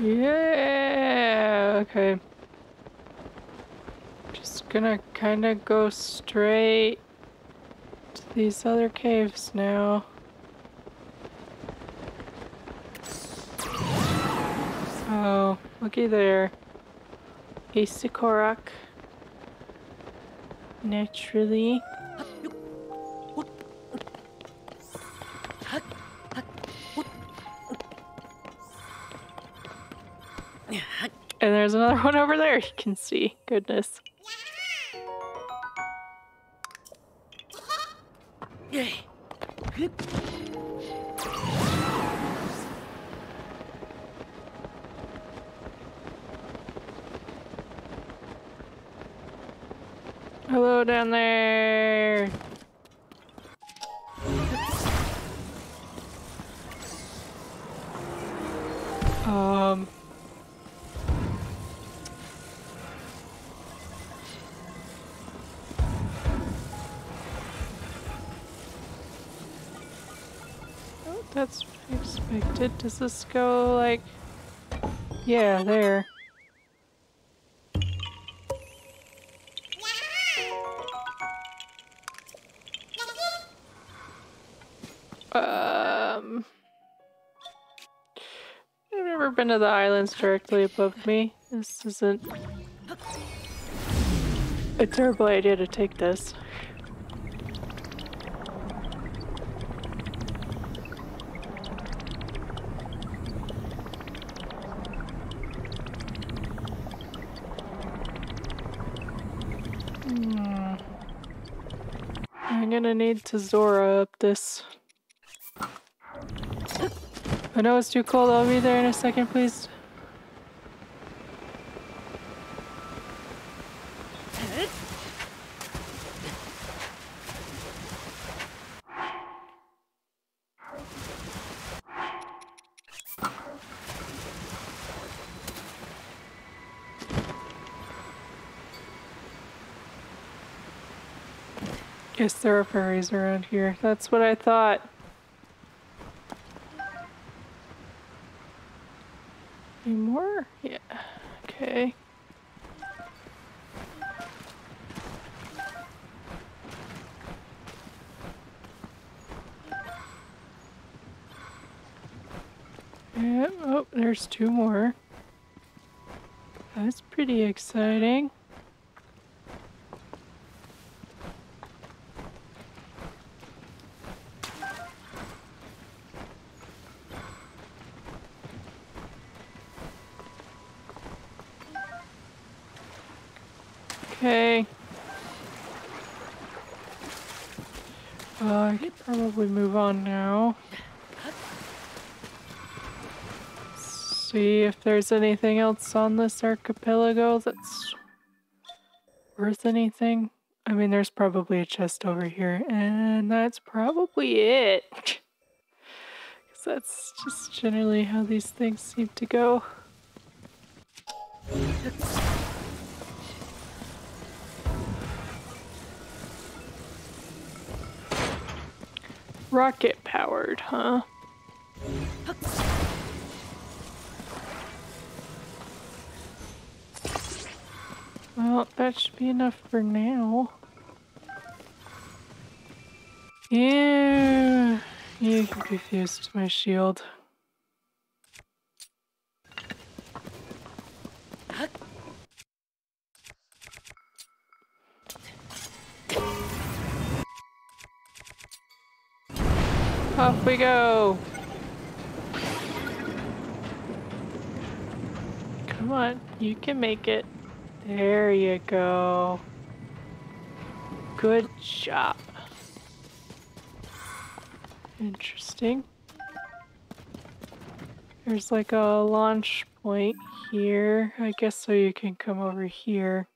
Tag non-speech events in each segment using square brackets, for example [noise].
Yeah, okay. Just gonna kind of go straight to these other caves now. Oh, looky there. A Sikorak. Naturally. And there's another one over there you can see. Goodness. Hello down there. Um. Does this go like... Yeah, there. Um, I've never been to the islands directly above me. This isn't a terrible idea to take this. Gonna need to Zora up this. I know it's too cold. I'll be there in a second, please. Guess there are fairies around here. That's what I thought. Any more? Yeah. Okay. Yeah, oh, there's two more. That's pretty exciting. Okay. Uh, I could probably move on now. See if there's anything else on this archipelago that's worth anything. I mean, there's probably a chest over here, and that's probably it. [laughs] Because that's just generally how these things seem to go. Rocket powered, huh? Well, that should be enough for now. Yeah, you can be my shield. Off we go. Come on, you can make it. There you go. Good job. Interesting. There's like a launch point here. I guess so you can come over here.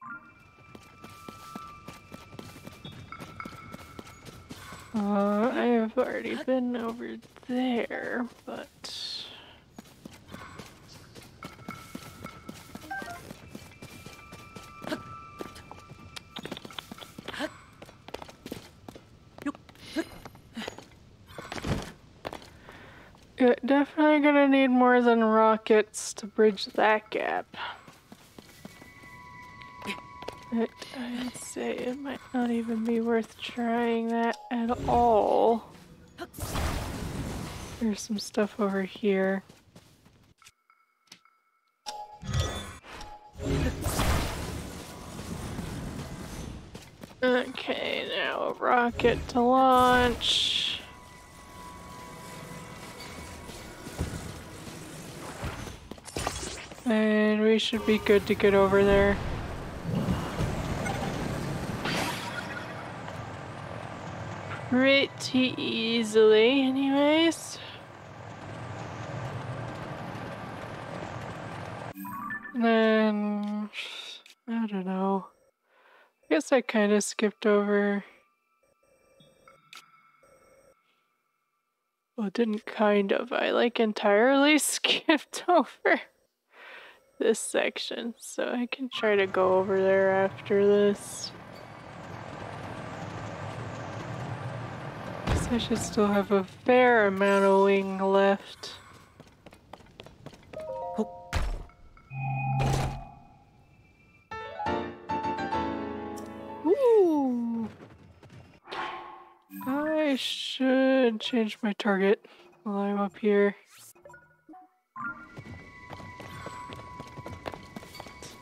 Uh, I have already been over there, but... Yeah, definitely gonna need more than rockets to bridge that gap. I'd say it might not even be worth trying that at all. There's some stuff over here. Okay, now a rocket to launch. And we should be good to get over there. Pretty easily, anyways. Then, I don't know. I guess I kind of skipped over. Well, didn't kind of. I like entirely [laughs] skipped over this section, so I can try to go over there after this. Guess I should still have a fair amount of wing left. Ooh. I should change my target while I'm up here.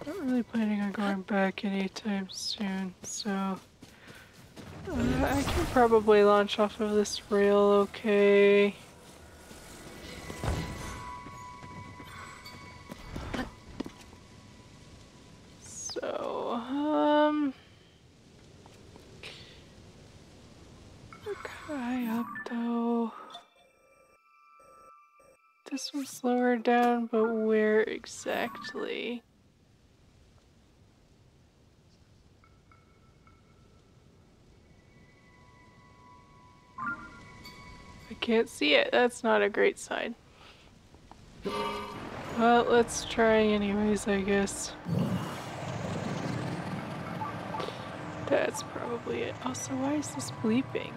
I'm not really planning on going back anytime soon, so uh, I can probably launch off of this rail okay. So, um... High up though. This one's lower down, but where exactly? Can't see it. That's not a great sign. Well, let's try anyways, I guess. That's probably it. Also, why is this bleeping?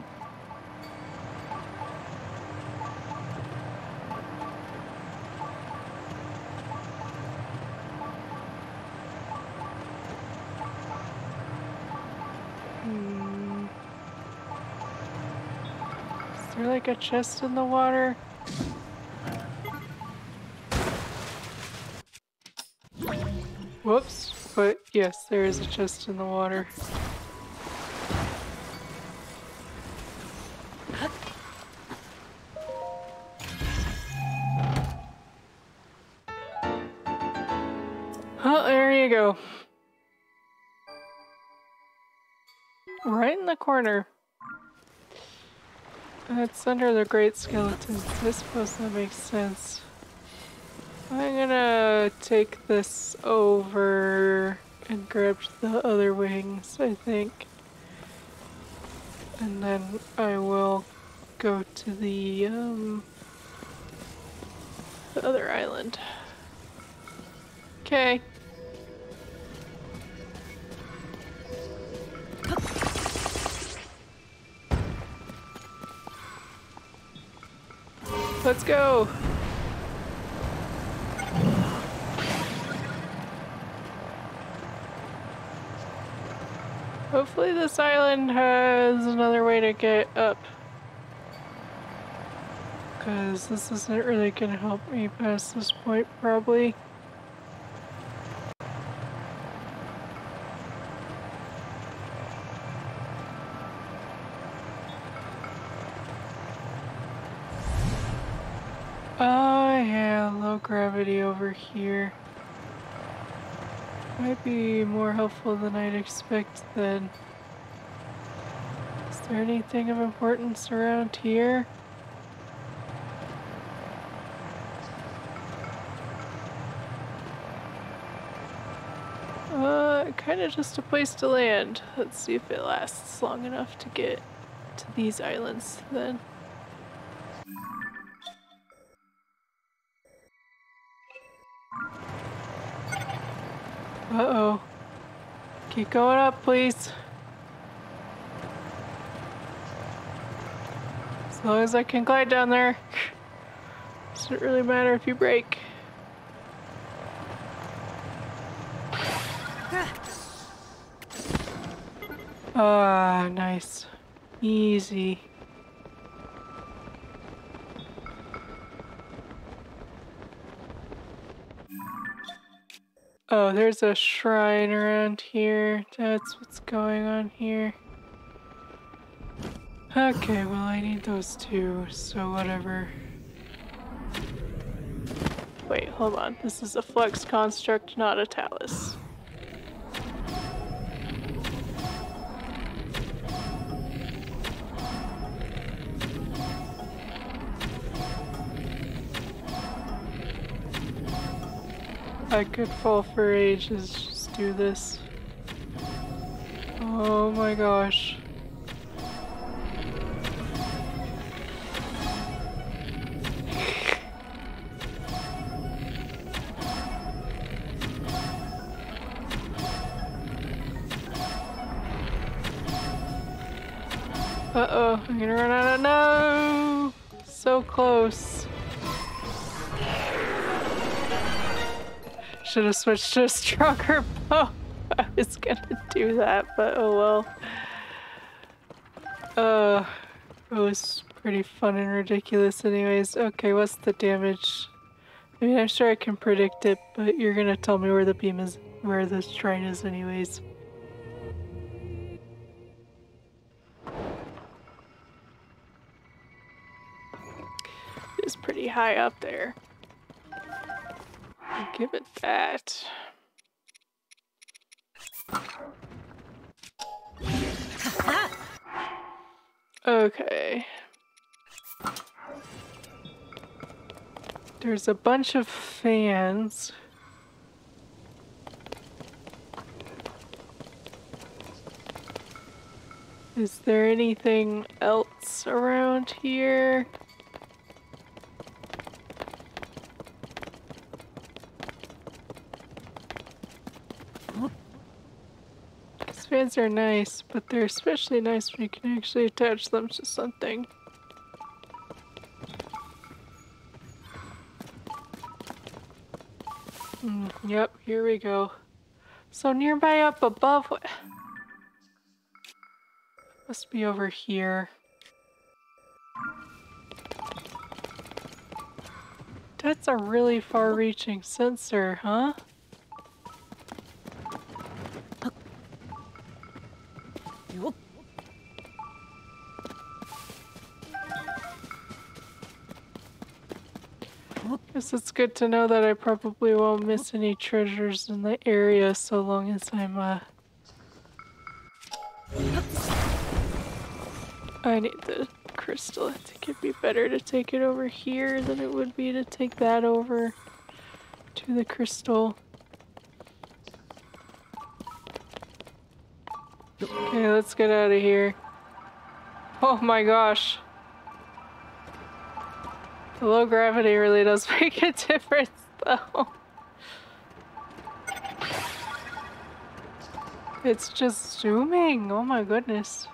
A chest in the water? Whoops, but yes, there is a chest in the water. There you go. Right in the corner. It's under the Great skeleton. I suppose that makes sense. I'm gonna take this over and grab the other wings, I think. And then I will go to the, um, the other island. Okay. Let's go! Hopefully this island has another way to get up. Because this isn't really going to help me past this point, probably. Oh yeah, low gravity over here. Might be more helpful than I'd expect then. Is there anything of importance around here? Uh, kind of just a place to land. Let's see if it lasts long enough to get to these islands then. Keep going up, please. As long as I can glide down there. Doesn't really matter if you break. Ah, nice. Easy. Oh, there's a shrine around here. That's what's going on here. Okay, well I need those two, so whatever. Wait, hold on. This is a flux construct, not a talus. I could fall for ages, just do this. Oh my gosh. Should have switched to a stronger [laughs] bow. I was gonna do that, but oh well. Uh, it was pretty fun and ridiculous anyways. Okay, what's the damage? I mean, I'm sure I can predict it, but you're gonna tell me where the beam is, where the shrine is anyways. It's pretty high up there. Give it that. Okay. There's a bunch of fans. Is there anything else around here? Fans are nice, but they're especially nice when you can actually attach them to something. Mm, yep, here we go. So nearby up above, must be over here. That's a really far-reaching sensor, huh? Guess it's good to know that I probably won't miss any treasures in the area so long as I'm, uh... I need the crystal. I think it'd be better to take it over here than it would be to take that over to the crystal. Okay, let's get out of here. Oh my gosh. Low gravity really does [laughs] make a difference though. It's just zooming, oh my goodness.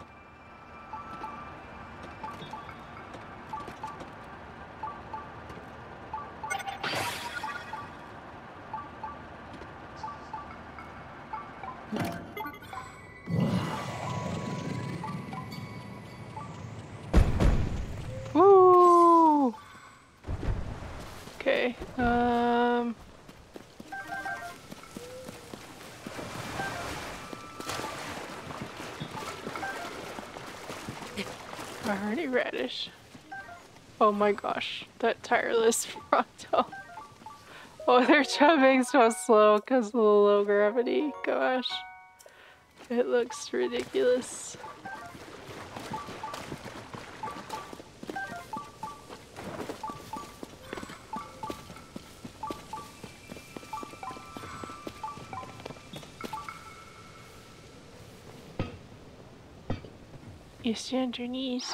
Oh my gosh, that tireless [laughs] fronto. Oh, they're jumping so slow because of the low gravity. Gosh. It looks ridiculous. You stand your knees.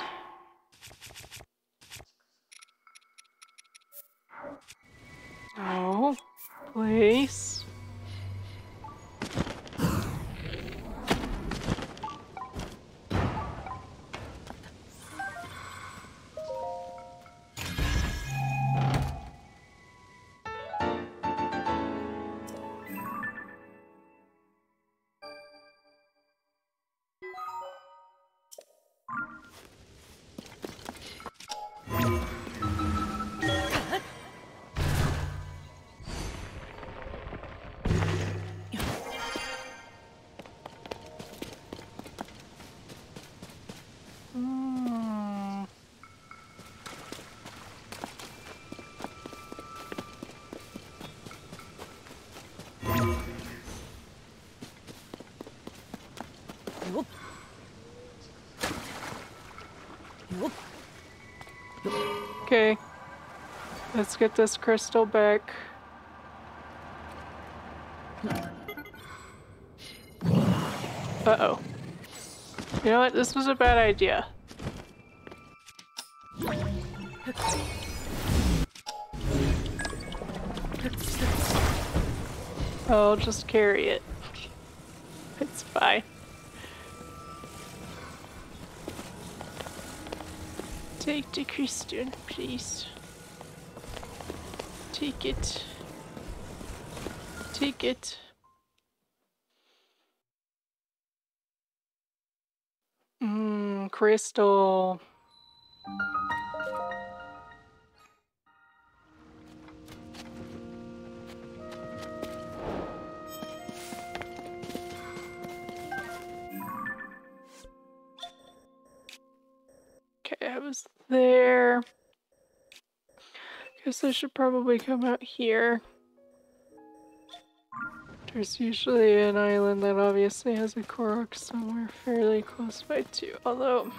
Okay. Let's get this crystal back. Uh-oh. You know what? This was a bad idea. I'll just carry it. It's fine. Take the crystal, please. Take it. Take it. Mmm, crystal. I should probably come out here. There's usually an island that obviously has a Korok somewhere fairly close by too, although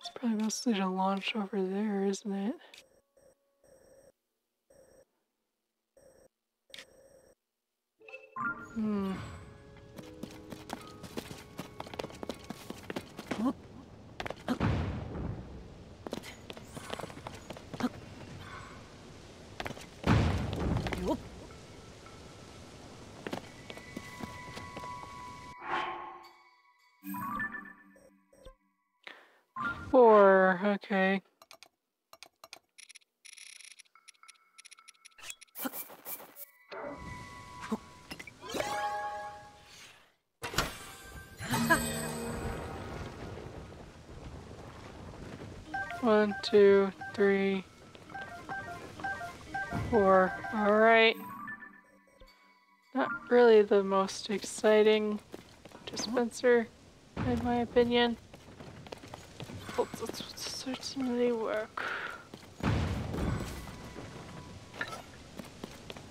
it's probably mostly to launch over there, isn't it? Hmm. Okay. One, two, three, four. Alright. Not really the most exciting dispenser, in my opinion. Certainly work.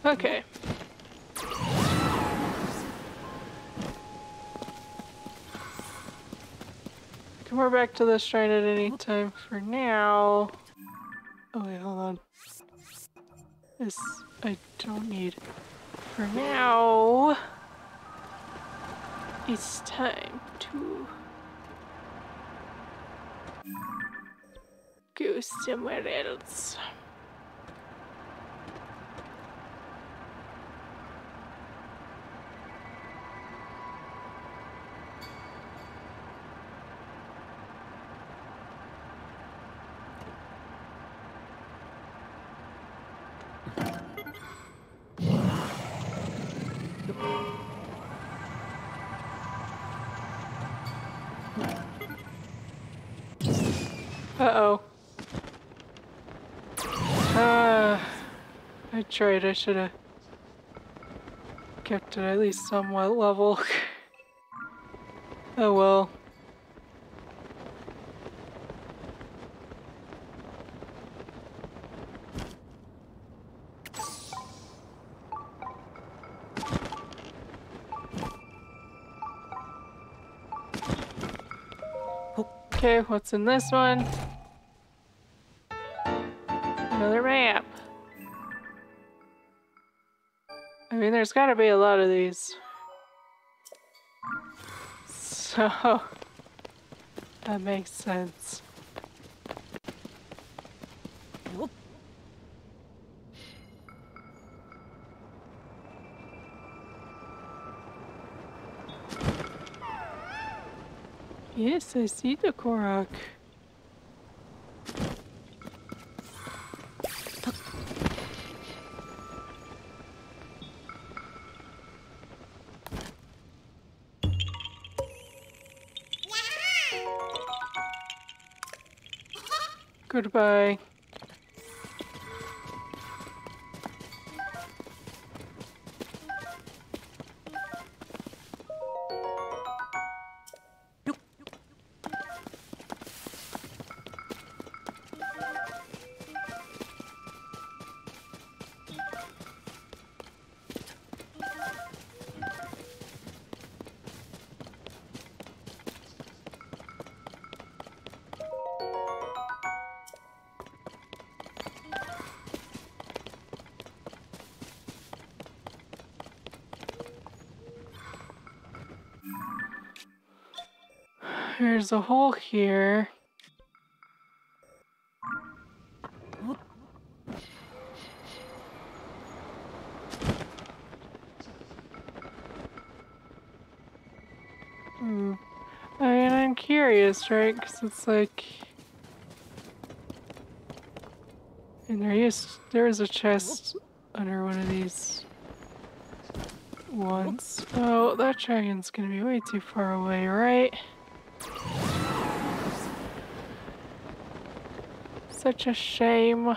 Okay. Come on back to the shrine at any time for now. Oh wait, hold on. This I don't need. For now, it's time to somewhere else. Uh-oh. I tried. I should have kept it at least somewhat level. [laughs] oh well. Okay, what's in this one? There's gotta be a lot of these. So, [laughs] that makes sense. Yes, I see the Korok. Goodbye. There's a hole here. Hmm. I mean, I'm curious, right? Because it's like... And there used... There was a chest under one of these once. Oh, that dragon's gonna be way too far away, right? Such a shame.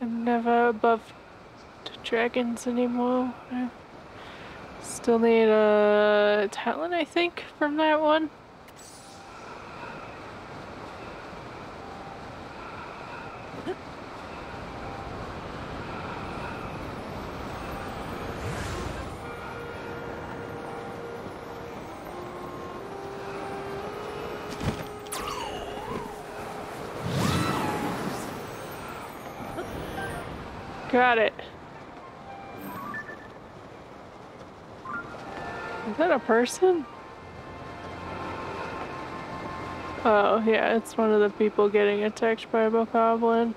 I'm never above the dragons anymore. I still need a talon, I think, from that one. Got it. Is that a person? Oh, yeah, it's one of the people getting attacked by a bokoblin.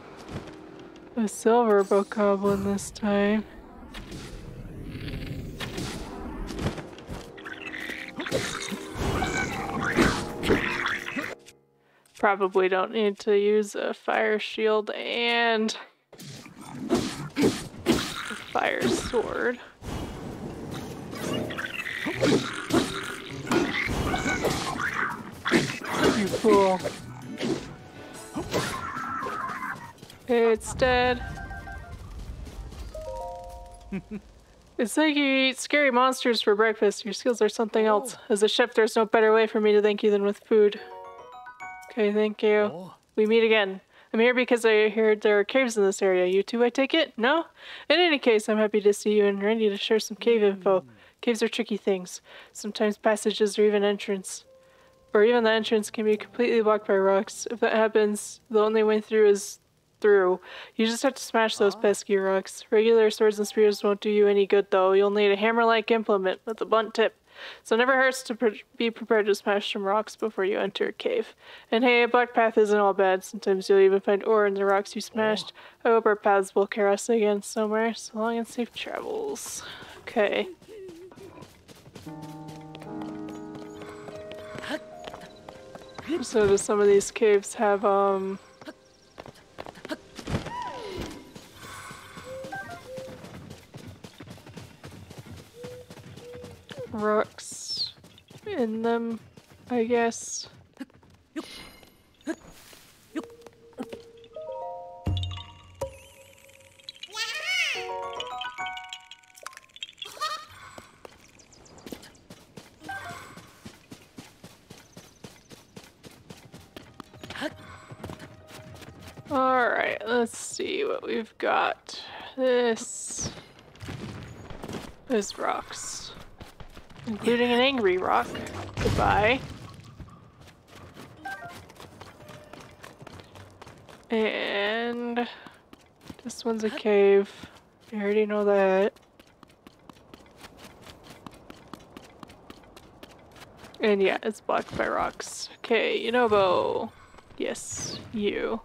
A silver bokoblin this time. Probably don't need to use a fire shield and fire sword. You fool. It's dead. [laughs] it's like you eat scary monsters for breakfast. Your skills are something else. As a chef, there's no better way for me to thank you than with food. Okay, thank you. Oh. We meet again. I'm here because I heard there are caves in this area. You too, I take it? No? In any case, I'm happy to see you and ready to share some cave info. Caves are tricky things. Sometimes passages or even entrance. Or even the entrance can be completely blocked by rocks. If that happens, the only way through is through. You just have to smash those ah. pesky rocks. Regular swords and spears won't do you any good though. You'll need a hammer-like implement with a blunt tip. So it never hurts to pre be prepared to smash some rocks before you enter a cave. And hey, a black path isn't all bad. Sometimes you'll even find ore in the rocks you smashed. I hope our paths will carry us again somewhere. So long and safe travels. Okay. So do some of these caves have, um... rocks in them, I guess. Alright, let's see what we've got. This is rocks. Including an angry rock. Goodbye. And this one's a cave. I already know that. And yeah, it's blocked by rocks. Okay, Yunobo. Yes, you.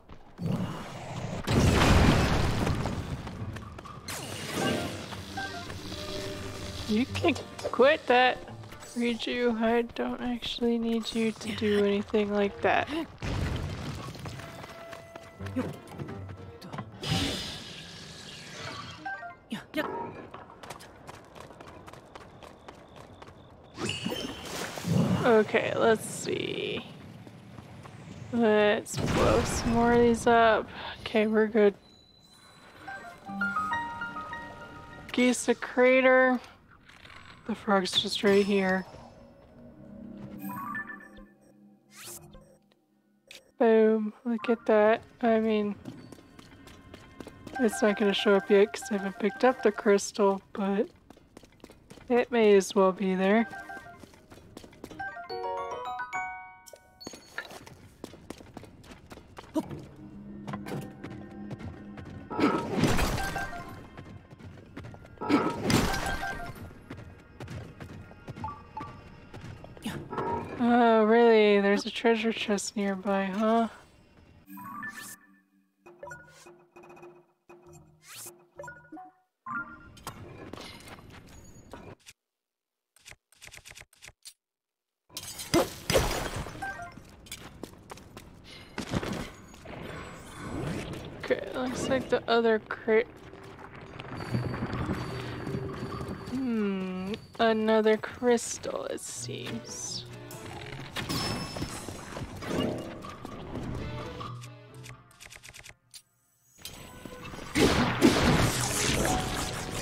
You can quit that, Riju. I don't actually need you to do anything like that. Okay, let's see. Let's blow some more of these up. Okay, we're good. Geysa crater. The frog's just right here. Boom. Look at that. I mean, it's not going to show up yet because I haven't picked up the crystal, but it may as well be there. Treasure chest nearby, huh? Okay, looks like the other crate. Hmm, another crystal, it seems.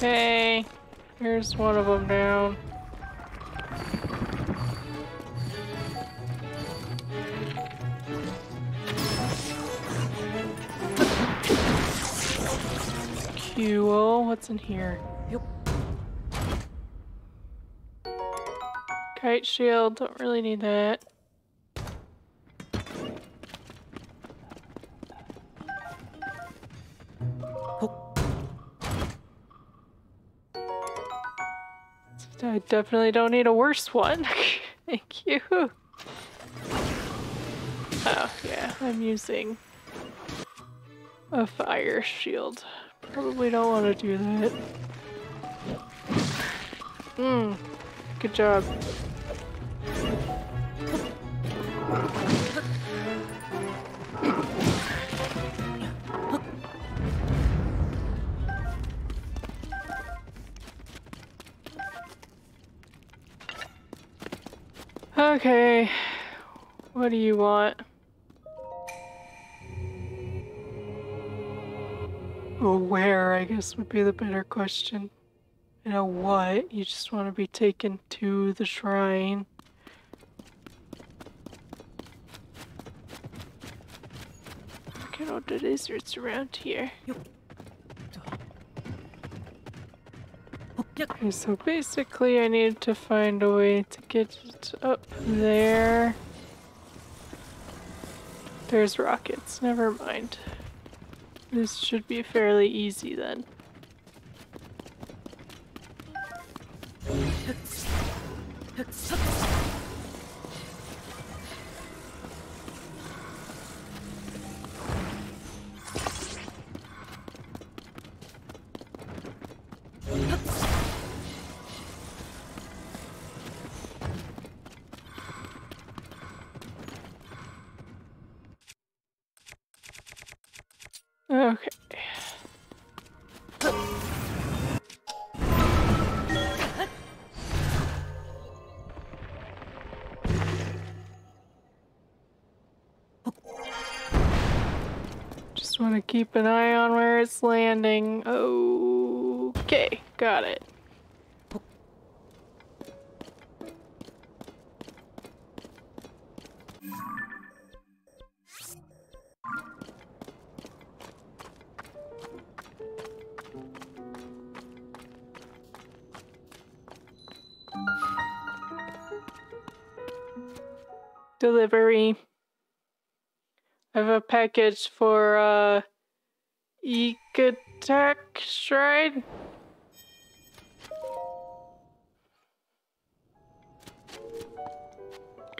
Okay, here's one of them down. Cool. What's in here? Yep. Kite shield. Don't really need that. Definitely don't need a worse one. [laughs] Thank you. Oh, yeah, I'm using a fire shield. Probably don't want to do that. Hmm, good job. Okay, what do you want? Or where, I guess, would be the better question. You know what? You just want to be taken to the shrine. Look at all the lizards around here. Okay, so basically I need to find a way to get it up there. There's rockets, never mind. This should be fairly easy then. Keep an eye on where it's landing. Okay, got it. Delivery. I have a package for uh Ikatak Shrine.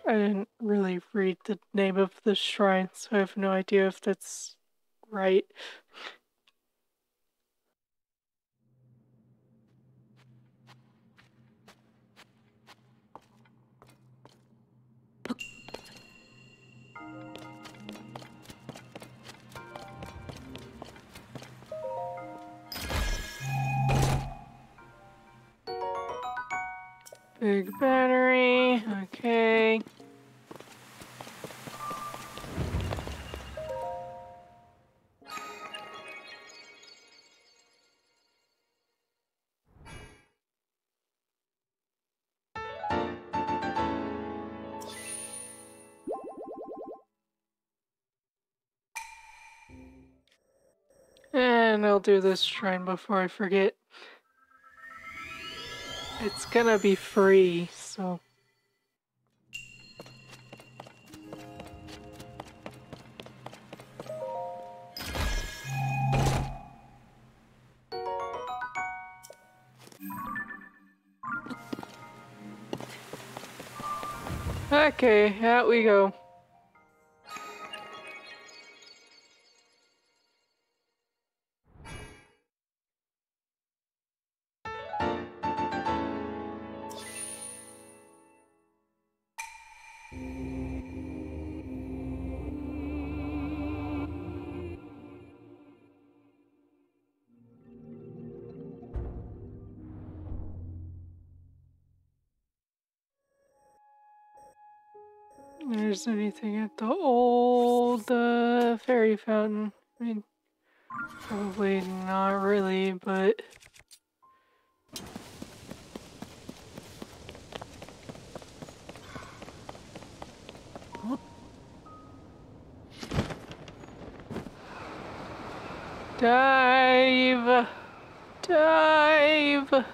I didn't really read the name of the shrine, so I have no idea if that's right. Big battery, okay. And I'll do this shrine before I forget. It's gonna be free, so. Okay, out we go. Anything at the old uh, fairy fountain. I mean, probably not really, but. Dive! Dive!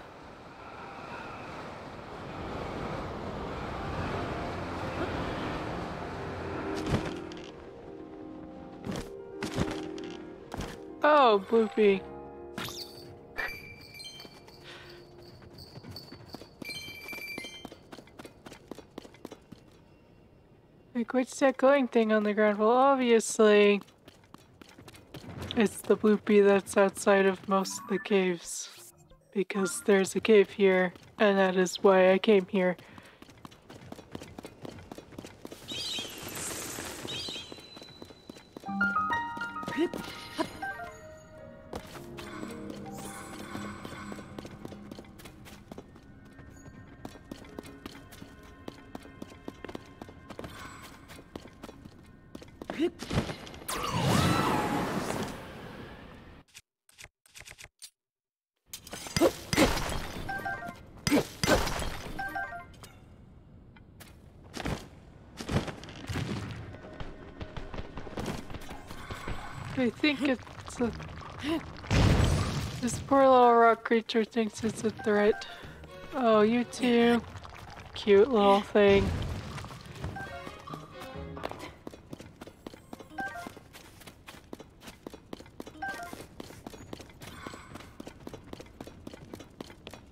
Oh, Bloopy. Like, what's that glowing thing on the ground? Well, obviously, it's the Bloopy that's outside of most of the caves. Because there's a cave here, and that is why I came here. I think it's a... This poor little rock creature thinks it's a threat. Oh, you too. Cute little thing.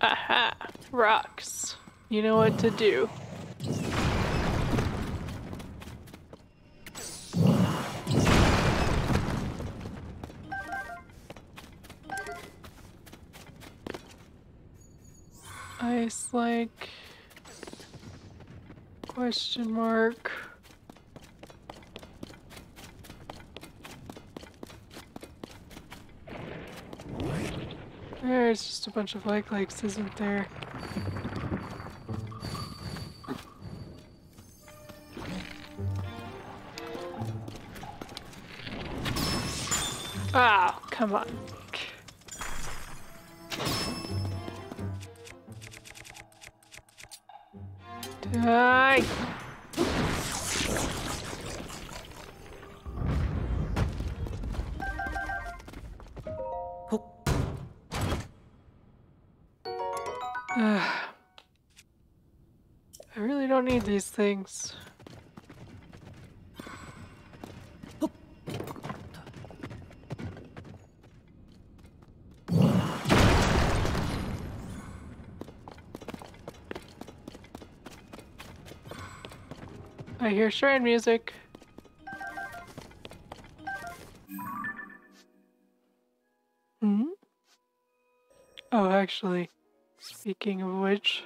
Aha! Rocks. You know what to do. Question mark. There's just a bunch of like likes, isn't there? Ah, come on. These things. I hear shrine music. Hmm? Oh, actually, speaking of which.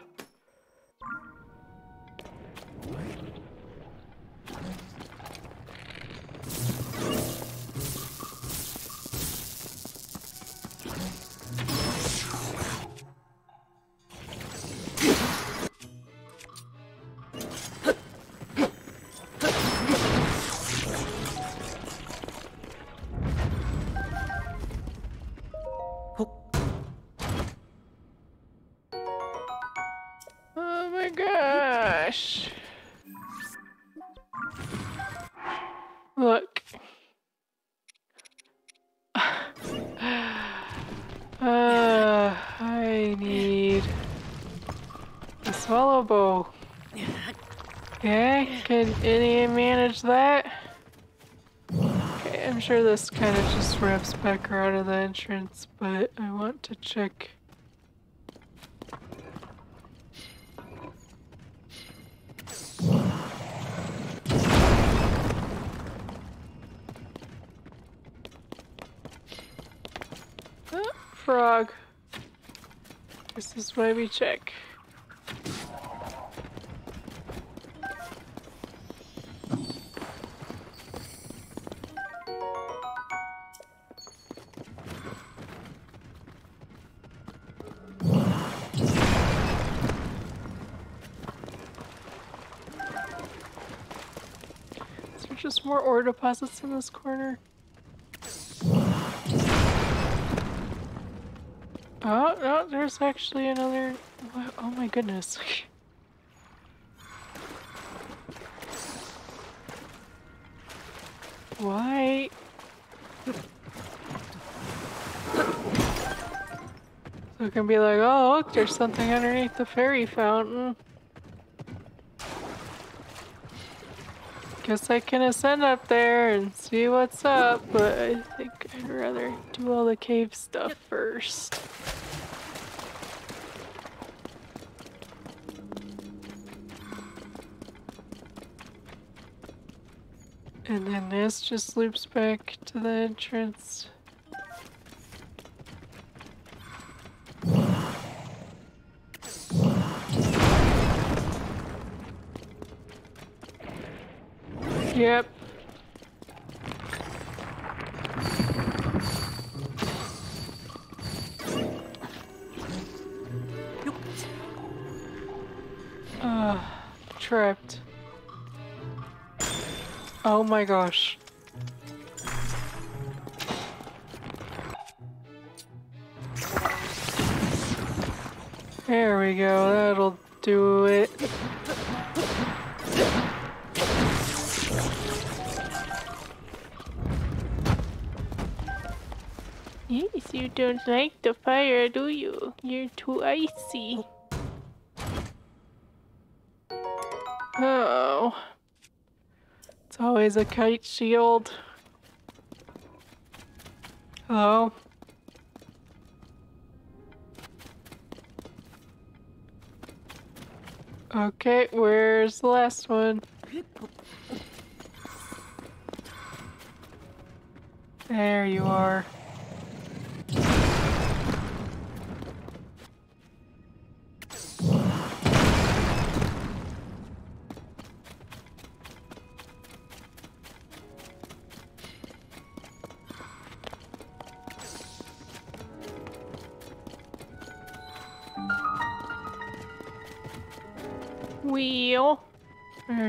Sure this kind of just wraps back around to the entrance, but I want to check. Oh, frog. This is why we check. More ore deposits in this corner? Oh, no, there's actually another... Oh my goodness. [laughs] Why? So it can be like, oh look, there's something underneath the fairy fountain. I guess I can ascend up there and see what's up, but I think I'd rather do all the cave stuff first. And then this just loops back to the entrance. Yep. Ah, trapped. Oh my gosh. There we go, that'll do it. You don't like the fire, do you? You're too icy. Oh. It's always a kite shield. Hello? Okay, where's the last one? There you are.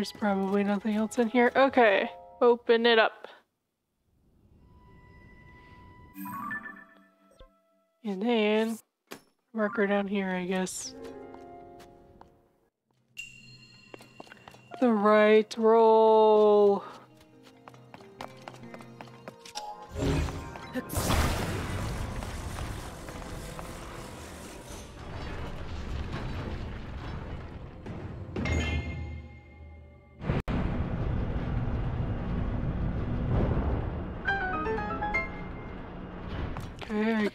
There's probably nothing else in here. Okay, open it up. And then marker down here, I guess. The right roll.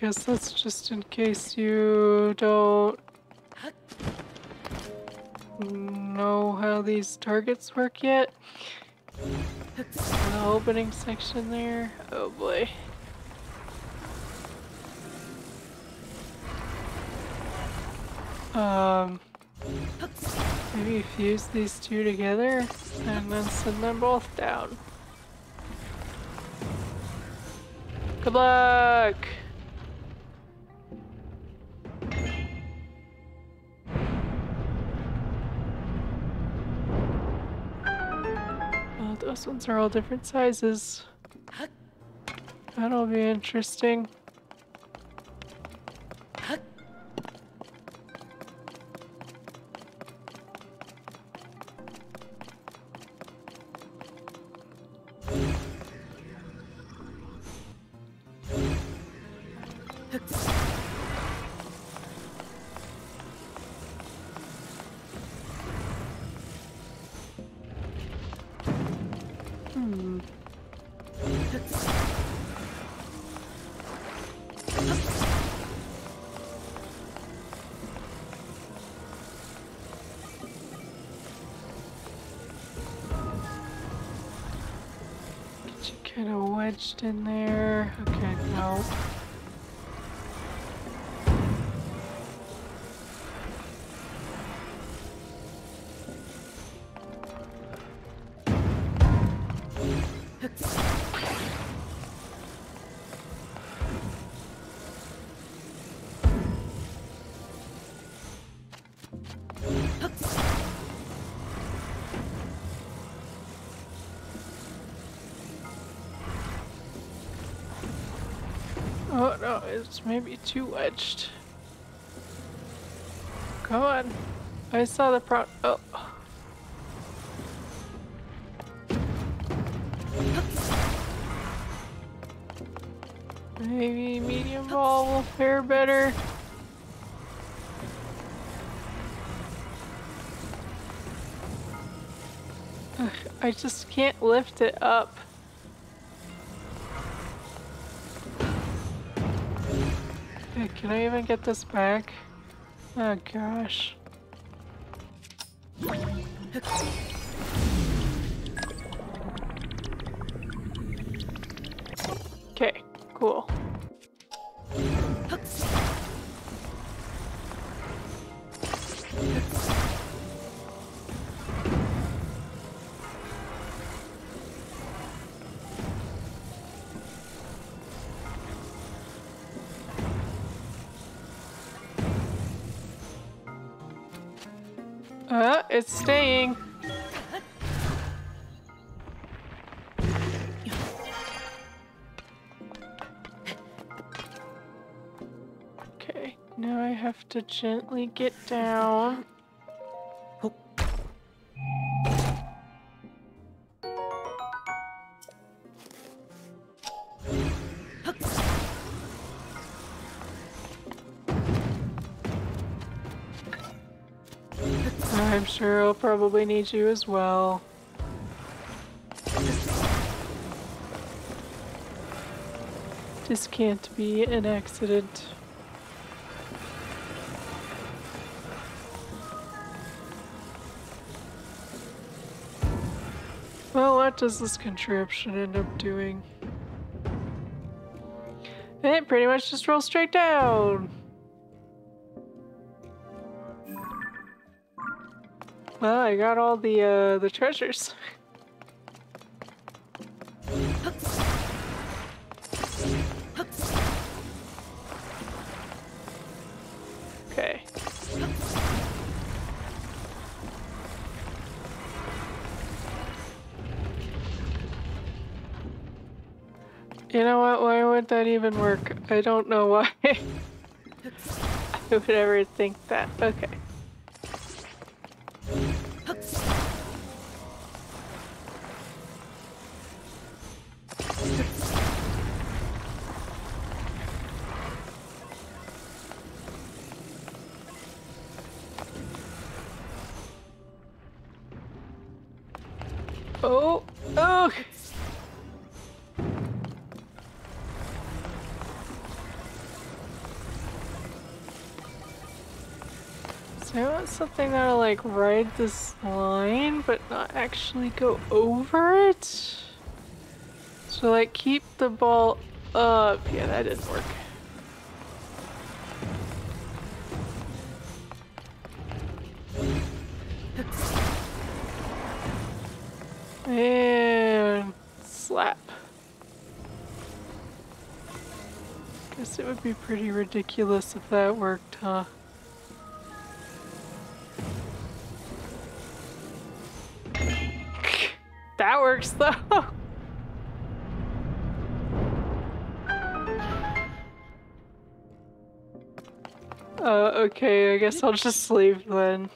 Guess that's just in case you don't know how these targets work yet. The opening section there. Oh boy. Um, maybe fuse these two together and then send them both down. Good luck! Those ones are all different sizes. That'll be interesting. In there. Okay, no. It's maybe too wedged. Come on. I saw the pro- oh. Maybe medium ball will fare better. Ugh, I just can't lift it up. Can I even get this back? Oh gosh. It's staying. Okay, now I have to gently get down. Sure I'll probably need you as well. This can't be an accident. Well, what does this contraption end up doing? It pretty much just rolls straight down. Well, I got all the uh, the treasures. Okay. You know what? Why would that even work? I don't know why [laughs] I would ever think that. Okay. Oh, oh! So I want something that'll like ride this line, but not actually go over it. So like keep the ball up. Yeah, that didn't work. It would be pretty ridiculous if that worked, huh? [laughs] that works though. [laughs] Uh, okay, I guess I'll just leave then.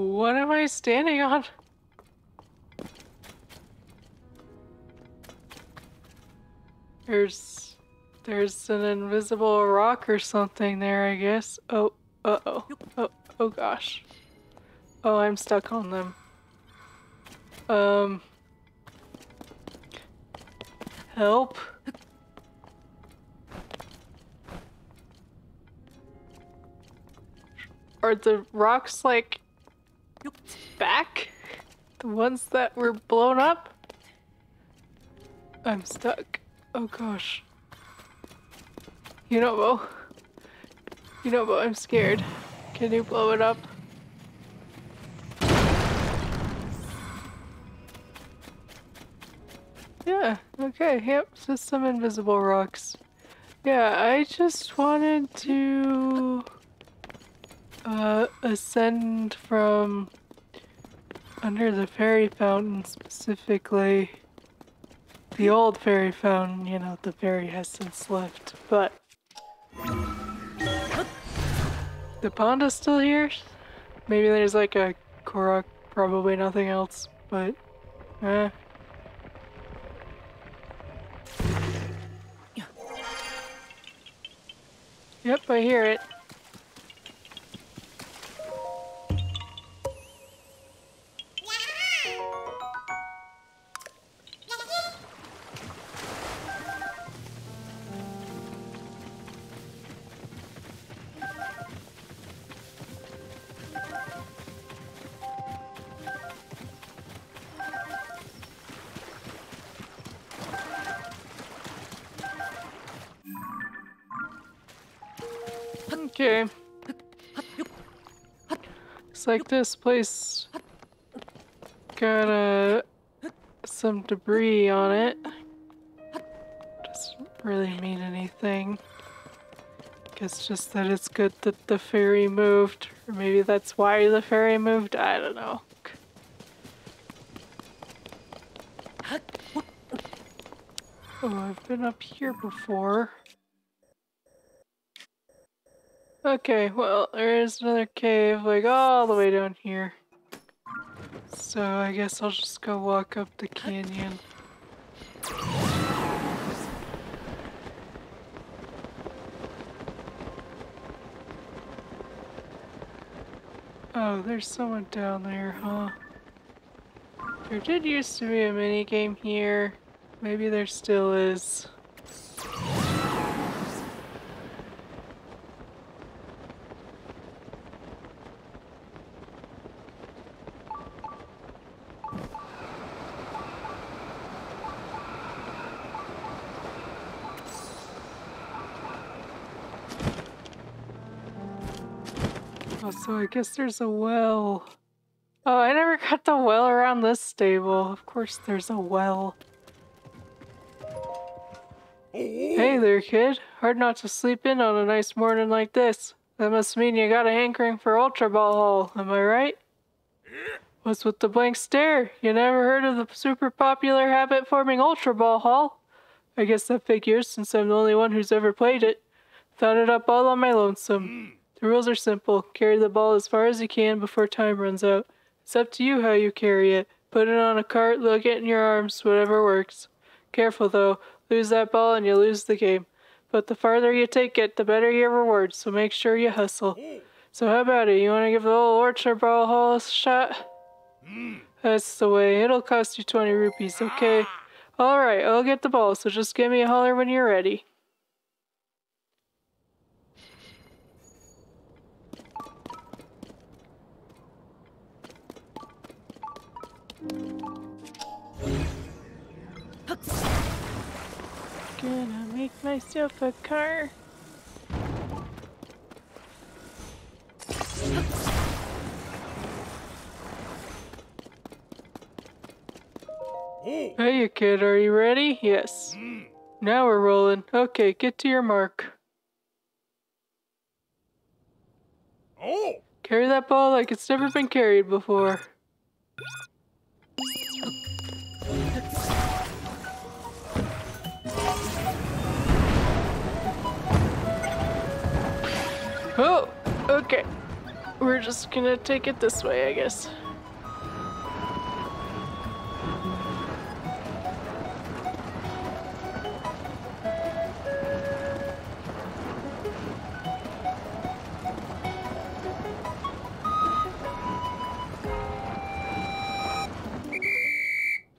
What am I standing on? There's... There's an invisible rock or something there, I guess. Oh, uh-oh. Oh, oh gosh. Oh, I'm stuck on them. Um... Help? Are the rocks, like, back? The ones that were blown up? I'm stuck. Oh gosh. You know, Bo. You know, Bo, I'm scared. Can you blow it up? Yeah, okay, yep, just some invisible rocks. Yeah, I just wanted to uh, ascend from under the fairy fountain specifically. The old fairy fountain, you know, the fairy has since left, but the pond is still here. Maybe there's like a Korok, probably nothing else, but eh. Yep, I hear it. Okay. Looks like this place got uh, some debris on it. Doesn't really mean anything. Guess just that it's good that the fairy moved. Or maybe that's why the fairy moved. I don't know. Oh, I've been up here before. Okay, well, there is another cave, like, all the way down here. So I guess I'll just go walk up the canyon. Oh, there's someone down there, huh? There did used to be a mini game here. Maybe there still is. So I guess there's a well. Oh, I never got the well around this stable. Of course there's a well. Hey there, kid. Hard not to sleep in on a nice morning like this. That must mean you got a hankering for Ultra Ball Haul, am I right? What's with the blank stare? You never heard of the super popular habit forming Ultra Ball Haul? I guess that figures since I'm the only one who's ever played it. Thought it up all on my lonesome. Hmm. The rules are simple. Carry the ball as far as you can before time runs out. It's up to you how you carry it. Put it on a cart, lug it in your arms, whatever works. Careful though, lose that ball and you lose the game. But the farther you take it, the better your reward, so make sure you hustle. So how about it? You want to give the old Orchard Ball Haul a shot? That's the way. It'll cost you 20 rupees, okay? Alright, I'll get the ball, so just give me a holler when you're ready. Gonna make myself a car. Oh. Hey, you kid, are you ready? Yes. Hmm. Now we're rolling. Okay, get to your mark. Oh! Carry that ball like it's never been carried before. Oh, okay. We're just gonna take it this way, I guess.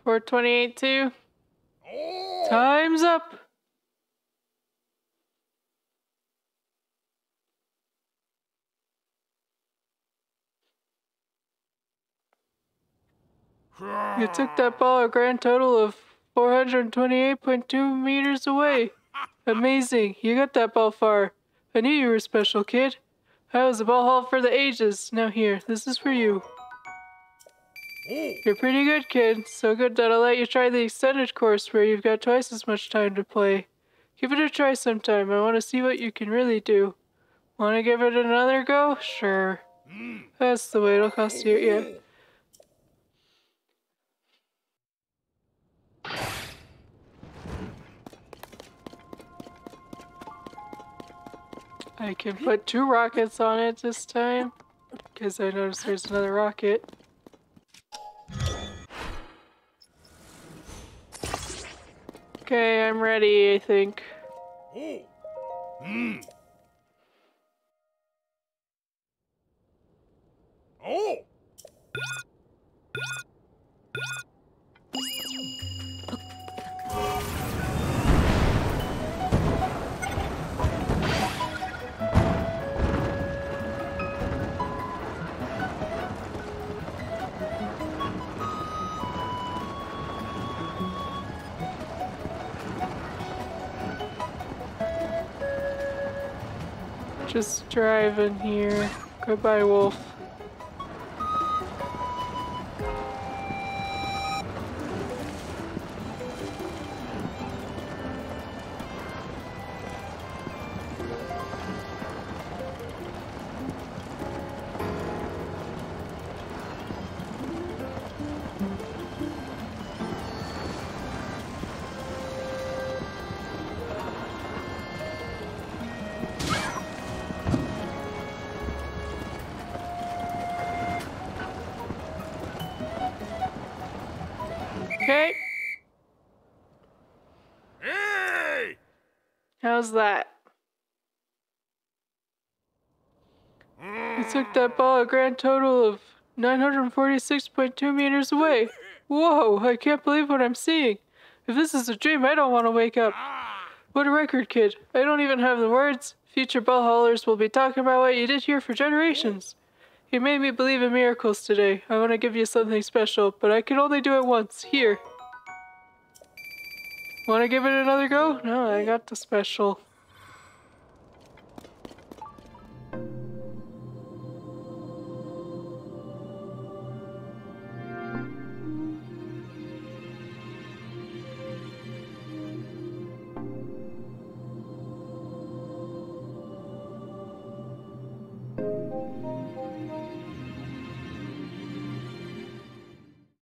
Four twenty-eight two. Oh. Time's up. You took that ball a grand total of 428.2 meters away. Amazing. You got that ball far. I knew you were special, kid. I was a ball haul for the ages. Now here, this is for you. You're pretty good, kid. So good that I'll let you try the extended course where you've got twice as much time to play. Give it a try sometime. I want to see what you can really do. Want to give it another go? Sure. That's the way it'll cost you, yeah. I can put two rockets on it this time. Because I noticed there's another rocket. Okay, I'm ready, I think. Oh! Hmm. Hmm. oh. Just driving here. Goodbye, Wolf. How's that? You took that ball a grand total of 946.2 meters away. Whoa, I can't believe what I'm seeing. If this is a dream, I don't want to wake up. What a record, kid. I don't even have the words. Future ball haulers will be talking about what you did here for generations. You made me believe in miracles today. I want to give you something special, but I can only do it once. Here. Want to give it another go? No, I got the special.